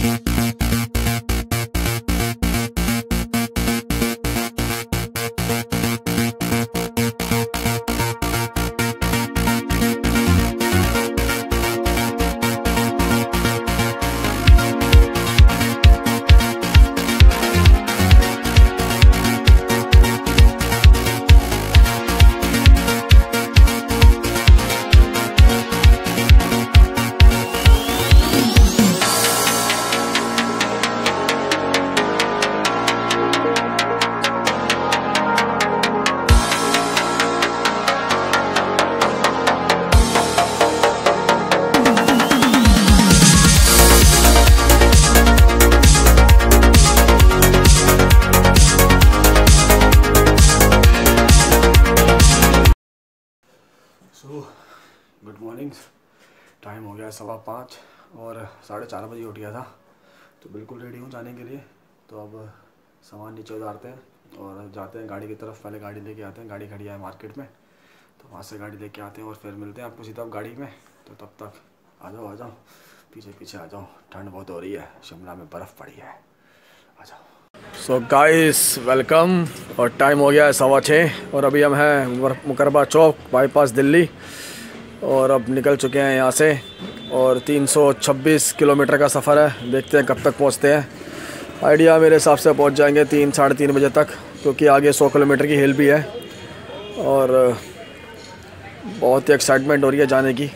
सो time हो गया सवा पाँच और साढ़े चार बजे उठ गया था। तो बिल्कुल रेडी हूँ जाने के लिए। तो अब सामान नीचे उतारते हैं और जाते हैं गाड़ी की तरफ़। पहले गाड़ी लेके आते हैं, गाड़ी खड़ी है मार्केट में। तो वहाँ से गाड़ी लेके आते हैं और फिर मिलते हैं आपको सीधा गाड़ी में। तो तब तक आ जाओ आ जाओ। पीछे पीछे आ जाओ। ठंड बहुत हो रही है, शिमला में बर्फ़ पड़ी है। आ जाओ। सो गाइस वेलकम और टाइम हो गया है सवा छः और अभी हम हैं मुकरबा चौक बाईपास दिल्ली। और अब निकल चुके हैं यहाँ से और 326 किलोमीटर का सफ़र है। देखते हैं कब तक पहुँचते हैं। आइडिया मेरे हिसाब से पहुँच जाएँगे तीन, साढ़े तीन बजे तक, क्योंकि आगे 100 किलोमीटर की हिल भी है और, बहुत ही एक्साइटमेंट हो रही है जाने की।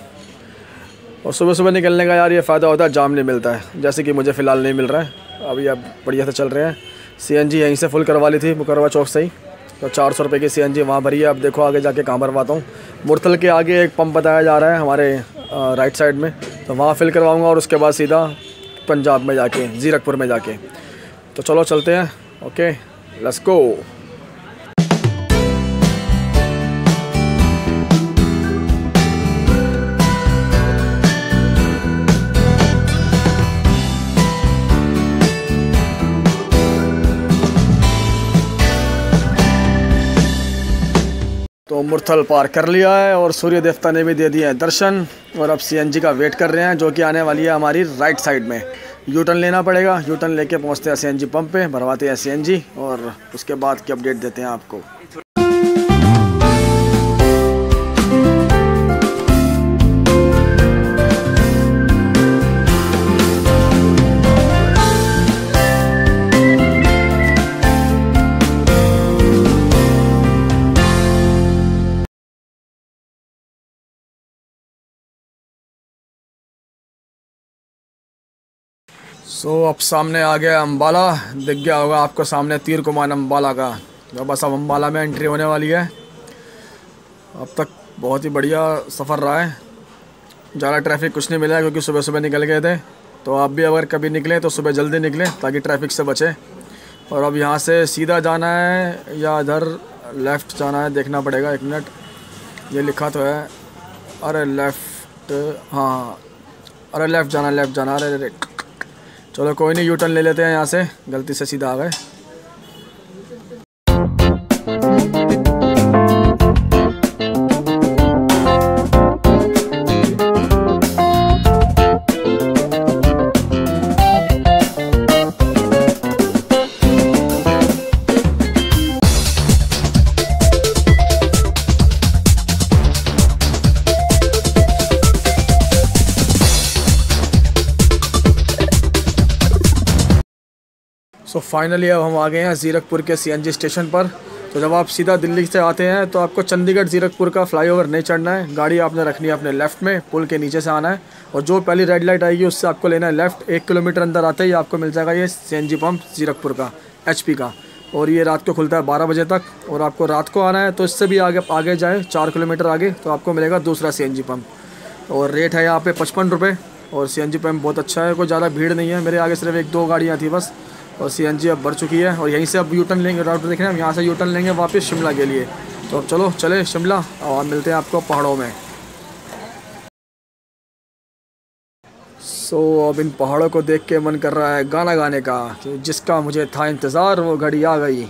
और सुबह सुबह निकलने का यार ये फ़ायदा होता है, जाम नहीं मिलता है। जैसे कि मुझे फ़िलहाल नहीं मिल रहा है। अभी अब बढ़िया से चल रहे हैं। सीएनजी यहीं से फुल करवा ली थी, मुकरवा चौक से ही। तो चार सौ रुपये की सी एन जी वहाँ भरी है। अब देखो, आगे जाके कहाँ भरवाता हूँ। मुरथल के आगे एक पंप बताया जा रहा है हमारे राइट साइड में। तो वहाँ फिल करवाऊँगा और उसके बाद सीधा पंजाब में जाके, ज़ीरकपुर में जाके। तो चलो चलते हैं। ओके लेट्स गो मुरथल पार कर लिया है और सूर्य देवता ने भी दे दिए हैं दर्शन। और अब सीएनजी का वेट कर रहे हैं, जो कि आने वाली है हमारी राइट साइड में। यू टर्न लेना पड़ेगा। यू टर्न लेके पहुँचते हैं सीएनजी पंप पे, भरवाते हैं सीएनजी और उसके बाद की अपडेट देते हैं आपको। सो so, अब सामने आ गया अम्बाला दिख गया होगा आपको सामने तीर कुमान अम्बाला का। तो बस अब अम्बाला में एंट्री होने वाली है। अब तक बहुत ही बढ़िया सफ़र रहा है। ज़्यादा ट्रैफ़िक कुछ नहीं मिला क्योंकि सुबह सुबह निकल गए थे। तो आप भी अगर कभी निकलें तो सुबह जल्दी निकलें ताकि ट्रैफ़िक से बचे। और अब यहाँ से सीधा जाना है या इधर लेफ़्ट जाना है देखना पड़ेगा एक मिनट ये लिखा तो है अरे लेफ़्ट हाँ अरे लेफ़्ट जाना लेफ़्ट जाना अरे अरे चलो कोई नहीं यू टर्न ले लेते हैं यहाँ से। गलती से सीधा आ गए। सो फाइनली अब हम आ गए हैं ज़ीरकपुर के सीएनजी स्टेशन पर। तो जब आप सीधा दिल्ली से आते हैं तो आपको चंडीगढ़ ज़ीरकपुर का फ्लाईओवर नहीं चढ़ना है। गाड़ी आपने रखनी है अपने लेफ़्ट में, पुल के नीचे से आना है। और जो पहली रेड लाइट आएगी, उससे आपको लेना है लेफ़्ट एक किलोमीटर अंदर आते ही आपको मिल जाएगा ये सी पंप ज़ीरकपुर का एचपी का। और ये रात को खुलता है बारह बजे तक। और आपको रात को आना है तो इससे भी आगे आगे जाए, चार किलोमीटर आगे तो आपको मिलेगा दूसरा सी पंप और रेट है यहाँ पे पचपन रुपये और सी पंप बहुत अच्छा है, कोई ज़्यादा भीड़ नहीं है। मेरे आगे सिर्फ़ एक दो गाड़ियाँ थी बस। और सी एन जी अब बढ़ चुकी है और यहीं से अब यूटर्न लेंगे राउट देख रहे हैं। यहाँ से यूटर्न लेंगे वापस शिमला के लिए। तो अब चलो चले शिमला और मिलते हैं आपको पहाड़ों में। सो so, अब इन पहाड़ों को देख के मन कर रहा है गाना गाने का कि जिसका मुझे था इंतज़ार वो घड़ी आ गई।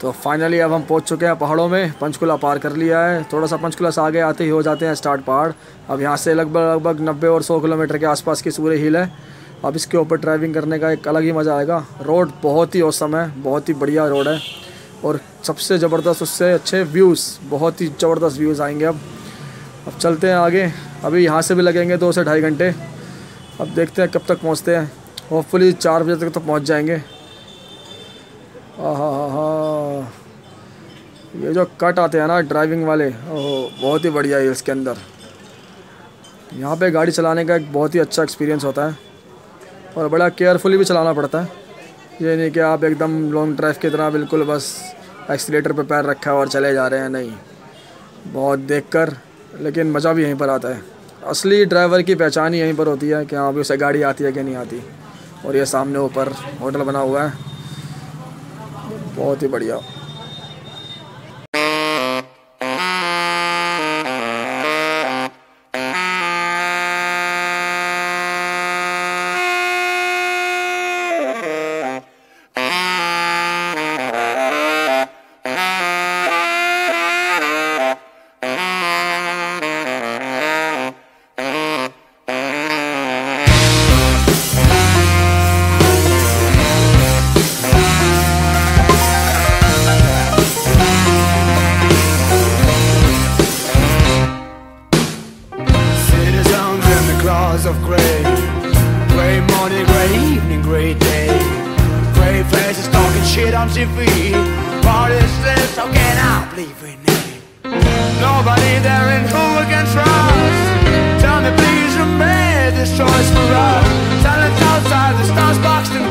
तो फाइनली अब हम पहुँच चुके हैं पहाड़ों में। पंचकुला पार कर लिया है। थोड़ा सा पंचकुला से आगे आते ही हो जाते हैं स्टार्ट पहाड़। अब यहाँ से लगभग लगभग नब्बे और सौ किलोमीटर के आसपास की सूर्य हिल है। अब इसके ऊपर ड्राइविंग करने का एक अलग ही मज़ा आएगा। रोड बहुत ही औसम है, बहुत ही बढ़िया रोड है। और सबसे ज़बरदस्त उससे अच्छे व्यूज़ बहुत ही ज़बरदस्त व्यूज़ आएँगे अब। अब चलते हैं आगे। अभी यहाँ से भी लगेंगे दो से ढाई घंटे। अब देखते हैं कब तक पहुँचते हैं। होपफुली चार बजे तक तो पहुँच जाएँगे। हाँ हाँ ये जो कट आते हैं ना ड्राइविंग वाले, ओह, बहुत ही बढ़िया है इसके अंदर। यहाँ पे गाड़ी चलाने का एक बहुत ही अच्छा एक्सपीरियंस होता है। और बड़ा केयरफुली भी चलाना पड़ता है। ये नहीं कि आप एकदम लॉन्ग ड्राइव की तरह बिल्कुल बस एक्सीटर पर पैर रखा और चले जा रहे हैं, नहीं। बहुत देख कर लेकिन मज़ा भी यहीं पर आता है। असली ड्राइवर की पहचान ही यहीं पर होती है कि हाँ अभी उसे गाड़ी आती है कि नहीं आती। और ये सामने ऊपर होटल बना हुआ है। बहुत ही बढ़िया। Claws of grey Grey morning, grey evening, grey day. Grey faces talking shit on TV Parties lips, how can I believe in it? Nobody there in who we can trust Tell me please who made this choice for us. Silence outside the stars boxed in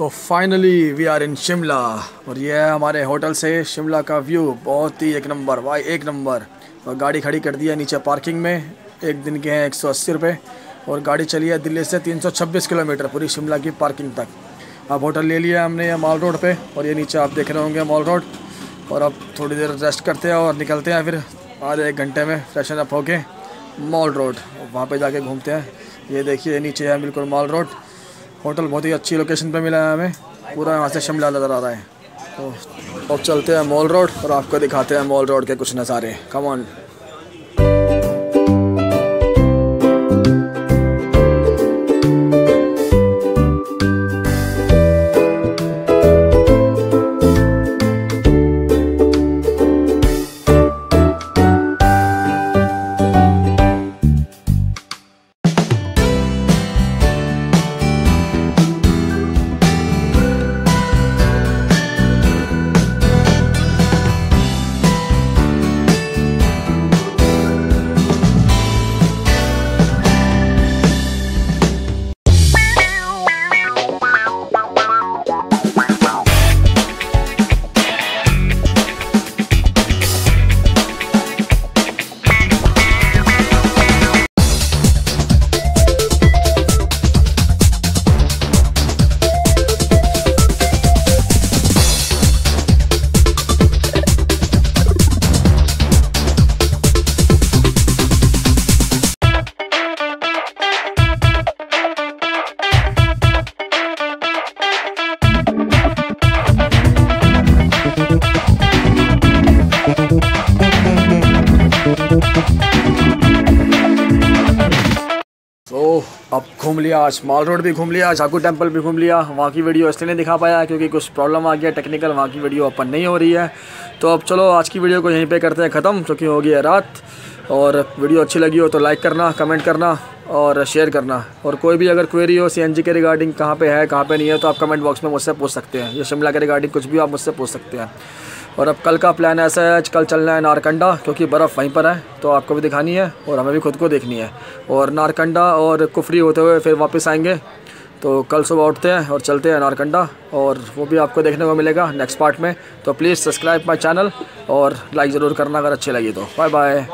so finally we are in Shimla और ये है हमारे hotel से शिमला का view बहुत ही एक number Y एक number और गाड़ी खड़ी कर दी है नीचे पार्किंग में. एक दिन के हैं एक सौ अस्सी रुपये और गाड़ी चली है दिल्ली से तीन सौ छब्बीस किलोमीटर पूरी शिमला की पार्किंग तक. अब होटल ले लिया हमने ये मॉल रोड पे. और ये नीचे आप देख रहे होंगे मॉल रोड और अब थोड़ी देर रेस्ट करते हैं और निकलते हैं फिर आधे एक घंटे में फ्रेशन अप होके मॉल रोड वहाँ पे जाके घूमते हैं. ये देखिए नीचे है बिल्कुल मॉल रोड होटल बहुत ही अच्छी लोकेशन पे मिला है हमें। पूरा यहाँ से शिमला नज़र आ रहा है। तो अब चलते हैं मॉल रोड और आपको दिखाते हैं मॉल रोड के कुछ नज़ारे। कम ऑन घूम लिया आज मॉल रोड भी घूम लिया झाकू टेंपल भी घूम लिया, वहाँ की वीडियो इसलिए नहीं दिखा पाया क्योंकि कुछ प्रॉब्लम आ गया टेक्निकल वहाँ की वीडियो ओपन नहीं हो रही है। तो अब चलो, आज की वीडियो को यहीं पे करते हैं ख़त्म क्योंकि हो गई है रात। और वीडियो अच्छी लगी हो तो लाइक करना कमेंट करना और शेयर करना। और कोई भी अगर क्वेरी हो सीएनजी के रिगार्डिंग कहाँ पे है, कहाँ पे नहीं है तो आप कमेंट बॉक्स में मुझसे पूछ सकते हैं। या शिमला के रिगार्डिंग कुछ भी आप मुझसे पूछ सकते हैं। और अब कल का प्लान ऐसा है, आज कल चलना है नारकंडा, क्योंकि बर्फ़ वहीं पर है तो आपको भी दिखानी है और हमें भी खुद को देखनी है। और नारकंडा और कुफरी होते हुए फिर वापस आएँगे तो कल सुबह उठते हैं और चलते हैं नारकंडा, और वो भी आपको देखने को मिलेगा नेक्स्ट पार्ट में। तो प्लीज़ सब्सक्राइब माई चैनल और लाइक ज़रूर करना अगर अच्छी लगी तो। Bye bye